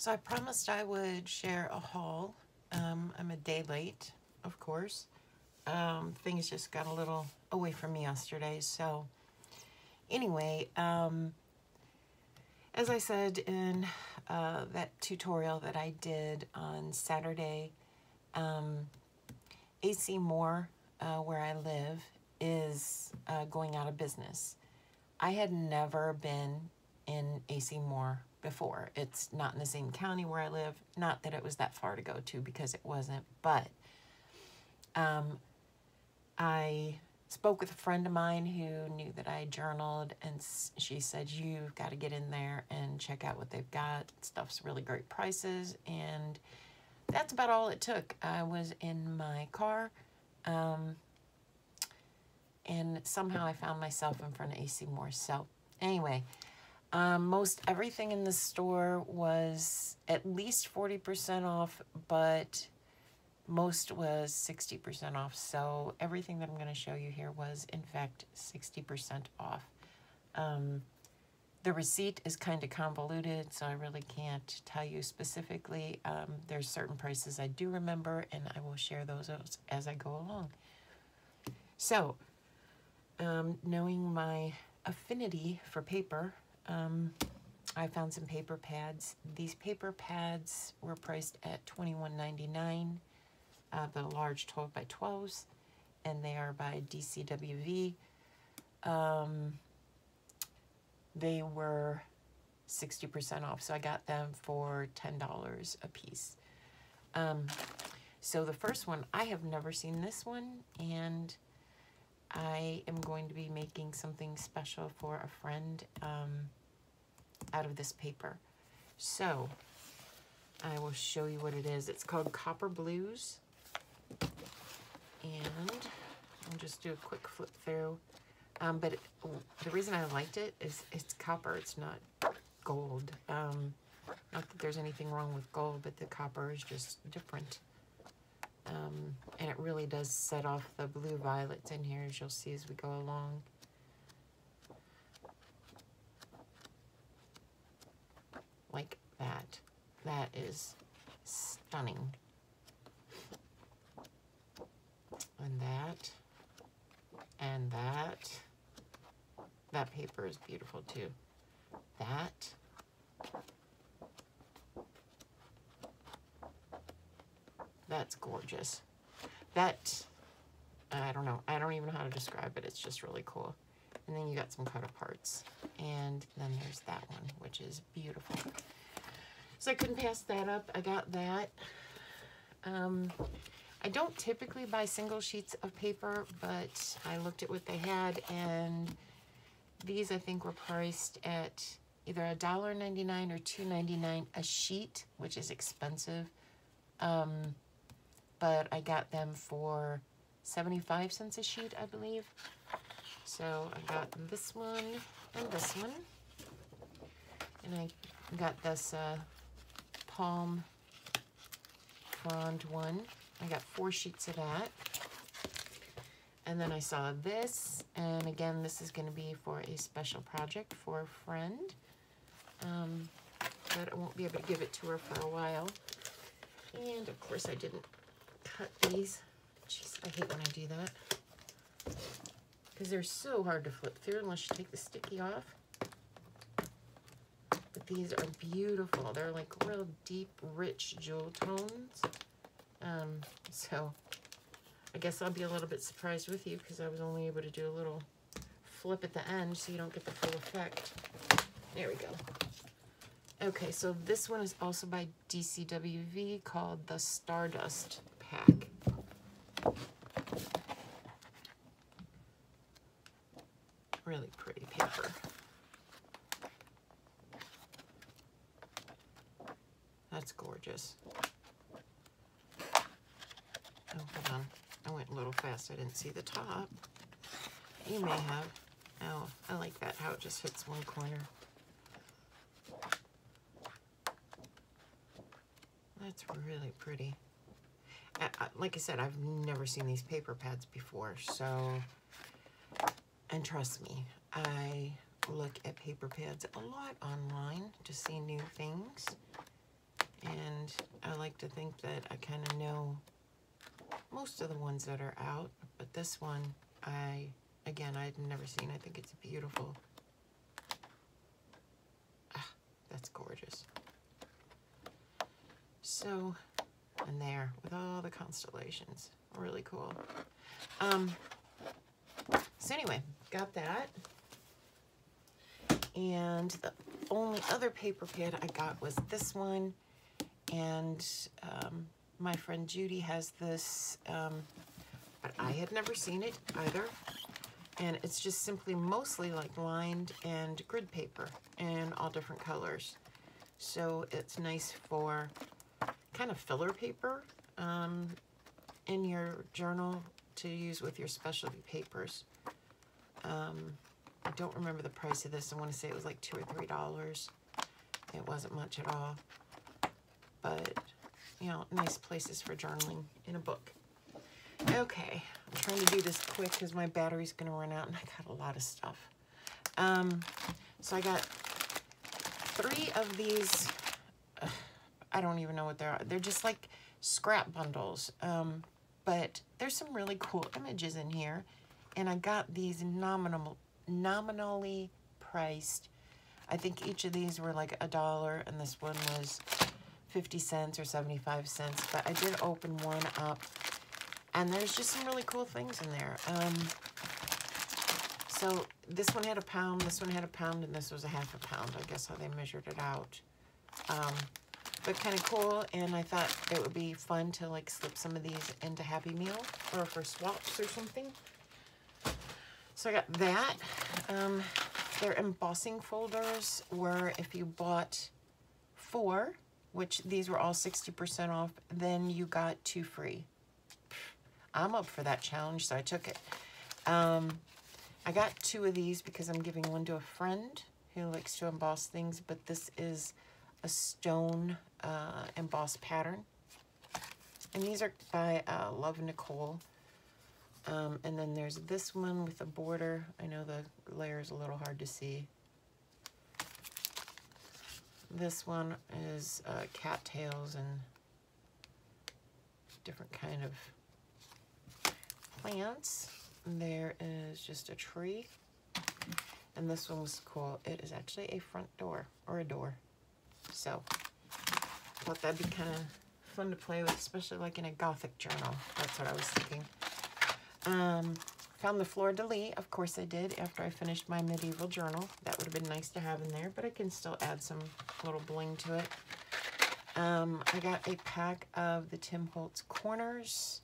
So I promised I would share a haul. Um, I'm a day late, of course. Um, things just got a little away from me yesterday. So anyway, um, as I said in uh, that tutorial that I did on Saturday, um, AC Moore, uh, where I live, is uh, going out of business. I had never been in AC Moore before. It's not in the same county where I live. Not that it was that far to go to because it wasn't, but um, I spoke with a friend of mine who knew that I journaled, and she said, You've got to get in there and check out what they've got. Stuff's really great prices, and that's about all it took. I was in my car, um, and somehow I found myself in front of AC Moore. So, anyway, um, most everything in the store was at least 40% off, but most was 60% off. So everything that I'm going to show you here was, in fact, 60% off. Um, the receipt is kind of convoluted, so I really can't tell you specifically. Um, there's certain prices I do remember, and I will share those as I go along. So, um, knowing my affinity for paper, um, I found some paper pads. These paper pads were priced at $21.99, uh, the large 12 by 12s, and they are by DCWV. Um, they were 60% off, so I got them for $10 a piece. Um, so the first one, I have never seen this one, and I am going to be making something special for a friend. Um, out of this paper. So I will show you what it is. It's called Copper Blues. And I'll just do a quick flip through. Um, but it, the reason I liked it is it's copper. It's not gold. Um, not that there's anything wrong with gold, but the copper is just different. Um, and it really does set off the blue violets in here, as you'll see as we go along. Like that. That is stunning. And that, and that. That paper is beautiful too. That. That's gorgeous. That, I don't know. I don't even know how to describe it. It's just really cool. And then you got some cut parts. And then there's that one, which is beautiful. So I couldn't pass that up. I got that. Um, I don't typically buy single sheets of paper, but I looked at what they had, and these I think were priced at either $1.99 or $2.99 a sheet, which is expensive. Um, but I got them for 75 cents a sheet, I believe. So I got this one and this one. And I got this uh, palm frond one. I got four sheets of that. And then I saw this, and again, this is going to be for a special project for a friend. Um, but I won't be able to give it to her for a while. And of course, I didn't cut these. Jeez, I hate when I do that because they're so hard to flip through unless you take the sticky off. But these are beautiful. They're like real deep, rich jewel tones. Um, so I guess I'll be a little bit surprised with you because I was only able to do a little flip at the end so you don't get the full effect. There we go. Okay, so this one is also by DCWV called the Stardust Pack. Really pretty paper. That's gorgeous. Oh, hold on. I went a little fast. I didn't see the top. You may have. Oh, I like that, how it just hits one corner. That's really pretty. Like I said, I've never seen these paper pads before, so and trust me, I look at paper pads a lot online to see new things. And I like to think that I kind of know most of the ones that are out, but this one, I, again, I'd never seen. I think it's beautiful. Ah, that's gorgeous. So, and there, with all the constellations. Really cool. Um, so anyway, got that. And the only other paper pad I got was this one. And um, my friend Judy has this, um, but I had never seen it either. And it's just simply mostly like lined and grid paper in all different colors. So it's nice for kind of filler paper um, in your journal to use with your specialty papers. Um, I don't remember the price of this. I want to say it was like two or three dollars. It wasn't much at all. But, you know, nice places for journaling in a book. Okay, I'm trying to do this quick because my battery's going to run out and I got a lot of stuff. Um, so I got three of these, I don't even know what they are. They're just like scrap bundles. Um, but there's some really cool images in here. And I got these nominal, nominally priced. I think each of these were like a dollar and this one was 50 cents or 75 cents. But I did open one up and there's just some really cool things in there. Um, so this one had a pound, this one had a pound, and this was a half a pound. I guess how they measured it out. Um, but kind of cool, and I thought it would be fun to like slip some of these into Happy Mail or for swaps or something. So I got that. Um, they're embossing folders where if you bought four, which these were all 60% off, then you got two free. I'm up for that challenge, so I took it. Um, I got two of these because I'm giving one to a friend who likes to emboss things, but this is a stone uh, embossed pattern. And these are by uh, Love Nicole. Um, and then there's this one with a border. I know the layer is a little hard to see. This one is uh, cattails and different kind of plants. And There is just a tree. And this one was cool. It is actually a front door or a door. So I thought that'd be kind of fun to play with, especially like in a gothic journal. That's what I was thinking. Um, found the fleur-de-lis. Of course I did after I finished my medieval journal. That would have been nice to have in there, but I can still add some little bling to it. Um, I got a pack of the Tim Holtz Corners.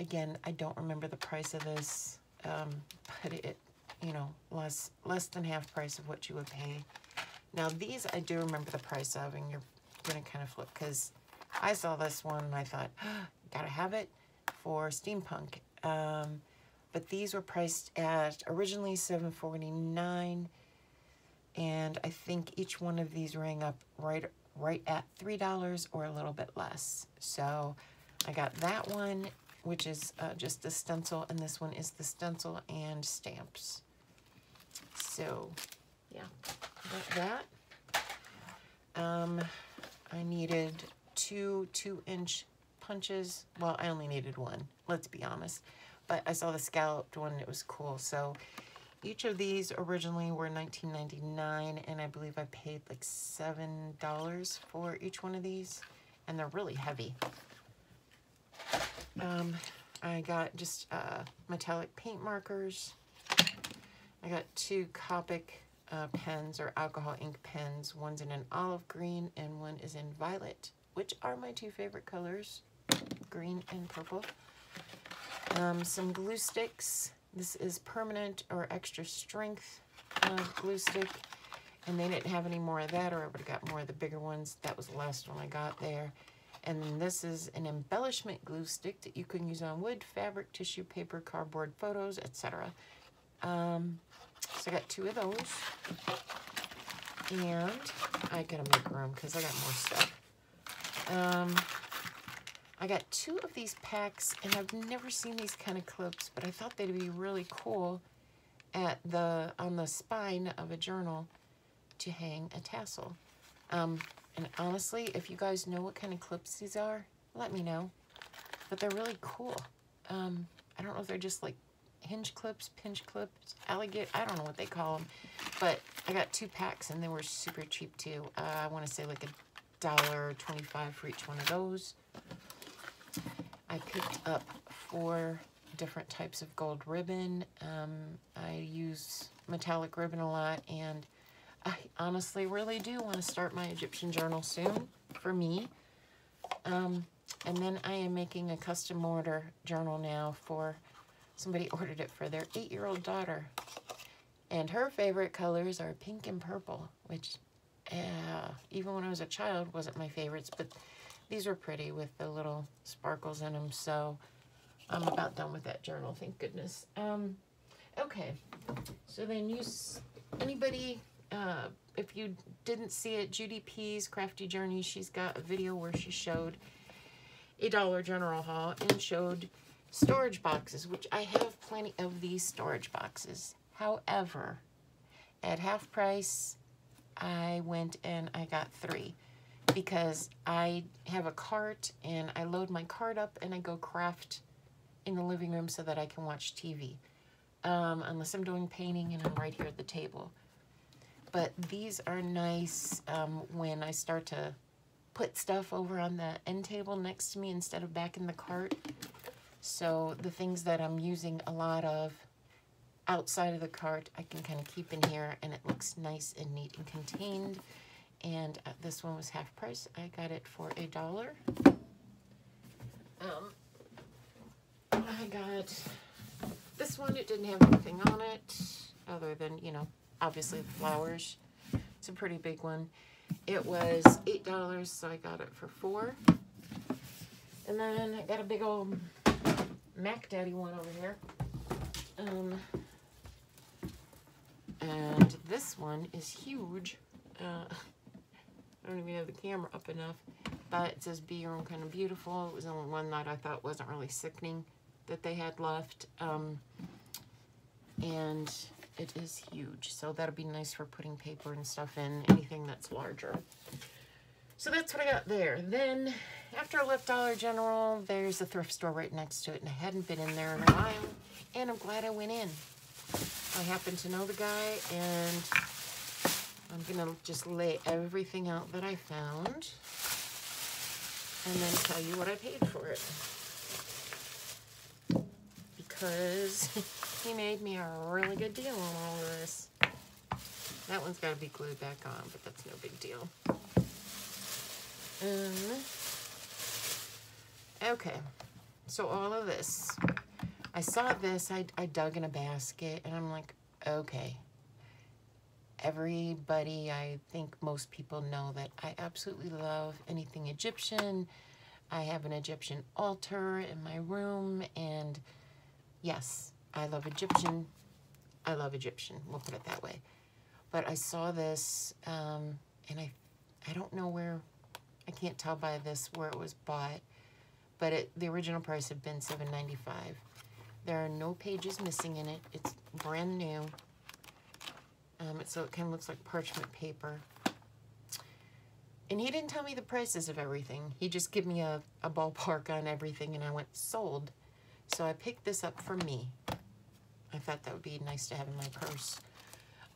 Again, I don't remember the price of this, um, but it, you know, less less than half price of what you would pay. Now these I do remember the price of, and you're gonna kind of flip because I saw this one and I thought, oh, gotta have it for steampunk. Um, but these were priced at originally $7.49 and I think each one of these rang up right right at $3 or a little bit less. So I got that one, which is uh, just the stencil, and this one is the stencil and stamps. So, yeah, got that. Um, I needed two two-inch punches. Well, I only needed one, let's be honest. But I saw the scalloped one, it was cool. So each of these originally were $19.99, and I believe I paid like $7 for each one of these, and they're really heavy. Um, I got just uh, metallic paint markers. I got two Copic uh, pens or alcohol ink pens. One's in an olive green and one is in violet, which are my two favorite colors, green and purple. Um, some glue sticks. This is permanent or extra strength uh, glue stick. And they didn't have any more of that or I would have got more of the bigger ones. That was the last one I got there. And then this is an embellishment glue stick that you can use on wood, fabric, tissue, paper, cardboard, photos, etc. Um, so I got two of those. And I gotta make room because I got more stuff. Um, I got two of these packs, and I've never seen these kind of clips, but I thought they'd be really cool at the on the spine of a journal to hang a tassel. Um, And honestly, if you guys know what kind of clips these are, let me know. But they're really cool. Um, I don't know if they're just like hinge clips, pinch clips, alligator, I don't know what they call them. But I got two packs and they were super cheap too. Uh, I want to say like a dollar twenty-five for each one of those. I picked up four different types of gold ribbon. Um, I use metallic ribbon a lot and I honestly really do want to start my Egyptian journal soon for me. Um, and then I am making a custom order journal now for somebody ordered it for their eight-year-old daughter. And her favorite colors are pink and purple, which uh, even when I was a child wasn't my favorites, but these are pretty with the little sparkles in them. So I'm about done with that journal, thank goodness. Um, okay, so then you, anybody uh, if you didn't see it, Judy P's Crafty Journey, she's got a video where she showed a Dollar General haul and showed storage boxes, which I have plenty of these storage boxes. However, at half price, I went and I got three because I have a cart and I load my cart up and I go craft in the living room so that I can watch TV. Um, unless I'm doing painting and I'm right here at the table but these are nice um, when I start to put stuff over on the end table next to me instead of back in the cart. So the things that I'm using a lot of outside of the cart, I can kind of keep in here and it looks nice and neat and contained. And uh, this one was half price. I got it for a dollar. Um, I got this one. It didn't have anything on it other than, you know, obviously the flowers. It's a pretty big one. It was $8, so I got it for four. And then I got a big old Mac Daddy one over here. Um, and this one is huge. Uh, I don't even have the camera up enough. But it says be your own kind of beautiful. It was the only one that I thought wasn't really sickening that they had left. Um, and it is huge. So that'll be nice for putting paper and stuff in, anything that's larger. So that's what I got there. Then after I left Dollar General, there's a thrift store right next to it, and I hadn't been in there in a while, and I'm glad I went in. I happen to know the guy, and I'm gonna just lay everything out that I found, and then tell you what I paid for it. Because he made me a really good deal on all of this. That one's got to be glued back on, but that's no big deal. Um, okay, so all of this. I saw this, I, I dug in a basket, and I'm like, okay. Everybody, I think most people know that I absolutely love anything Egyptian. I have an Egyptian altar in my room, and yes, I love Egyptian. I love Egyptian. We'll put it that way. But I saw this, um, and I, I don't know where. I can't tell by this where it was bought, but it, the original price had been $7.95. There are no pages missing in it. It's brand new. Um, so it kind of looks like parchment paper. And he didn't tell me the prices of everything. He just gave me a, a ballpark on everything, and I went, sold. So I picked this up for me. I thought that would be nice to have in my purse.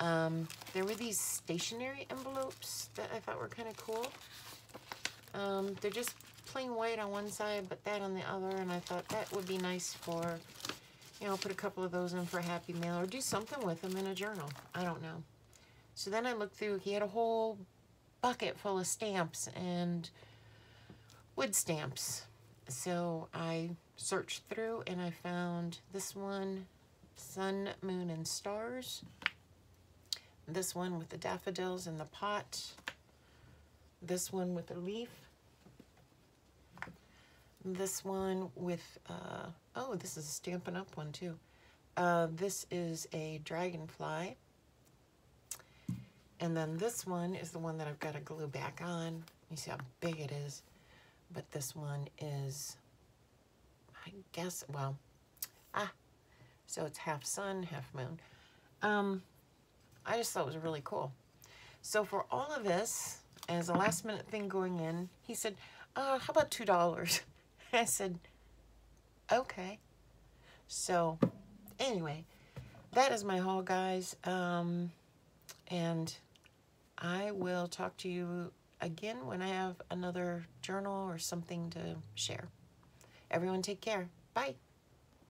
Um, there were these stationery envelopes that I thought were kind of cool. Um, they're just plain white on one side, but that on the other, and I thought that would be nice for, you know, put a couple of those in for a Happy Mail or do something with them in a journal. I don't know. So then I looked through, he had a whole bucket full of stamps and wood stamps. So I searched through and I found this one Sun, Moon, and Stars. This one with the daffodils in the pot. This one with a leaf. This one with, uh, oh, this is a Stampin' Up one too. Uh, this is a dragonfly. And then this one is the one that I've got to glue back on. You see how big it is. But this one is, I guess, well, ah, so it's half sun, half moon. Um, I just thought it was really cool. So for all of this, as a last minute thing going in, he said, uh, how about $2? I said, okay. So anyway, that is my haul, guys. Um, and I will talk to you again when I have another journal or something to share. Everyone take care. Bye.